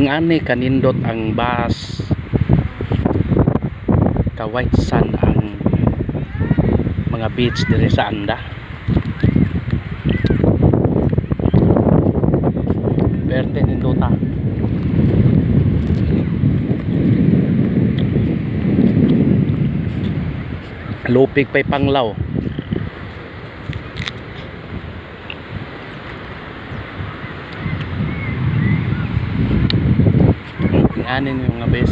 ingani kanindot ang bus ka white sand ang mga beach dire sa anda. Verte nindota lupig pa'y panglaw Anin yung mga bes.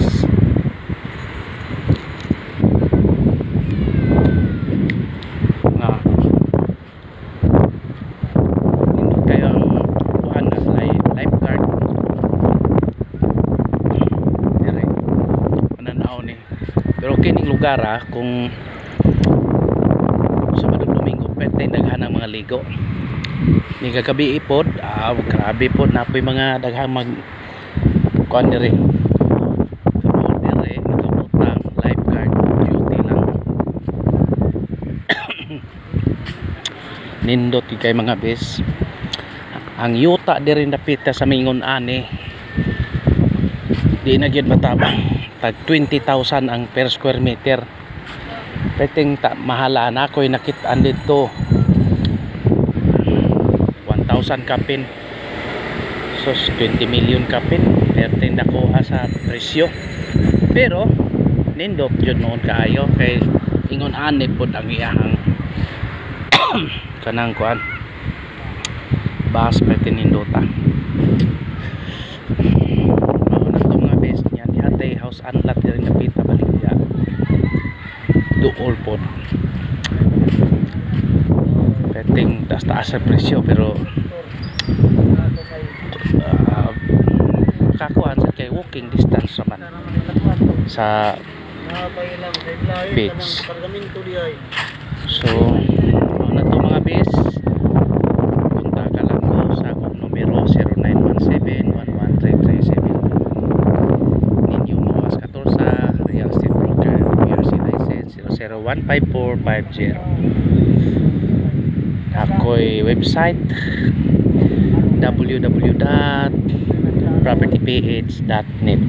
Nga. Nindot kayo kuhan na life, lifeguard. Dire. Mananaw ni. Pero kining lugar ah, kung Sabado Domingo pwede daghan ang mga ligo. Ni kagabi ipod, ah, grabe po napoy mga daghang mag kuan dire nindot kay mga bes. Ang yuta dire napita sa mingon ani. Di na gyud matabang. Tag 20,000 ang per square meter. Peting ta mahala na ako'y nakitaan dito. 1,000 kapin. Sos 20 million kapin. Perting nakuha sa presyo. Pero nindot jud noon kaayo. Kay ingon ani pod ang iyahang kanang kuan. Bas perting nindota mao na to mga best niya. Ni Hatay House Unlock diri napita baligya duol pod perting taas taas sa presyo pero uh, makakuan sa kay walking distance naman. Sa Beach. so 0015450 ako'y website www.propertyph.net